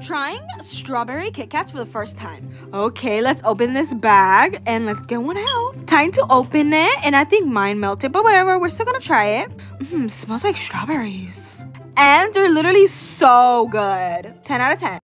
Trying strawberry Kit Kats for the first time. Okay, let's open this bag and let's get one out. Time to open it, and I think mine melted, but whatever, we're still gonna try it. Mmm, smells like strawberries. And they're literally so good. 10 out of 10.